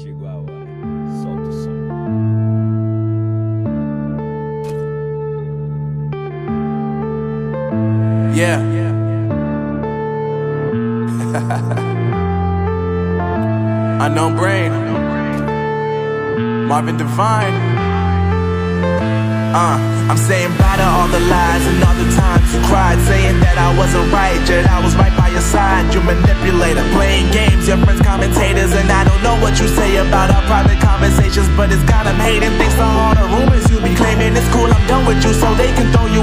Chegou a hora. Solta o som. Yeah. Unknown brain. Marvin Divine. Uh, I'm saying bye to all the lies and all the times you cried, saying that I wasn't right, yet I was right by your side. You manipulator, playing games, your friends commentators, and I don't know what you say about our private conversations, but it's got them hating. Thanks to all the rumors you be claiming, it's cool. I'm done with you, so they can throw you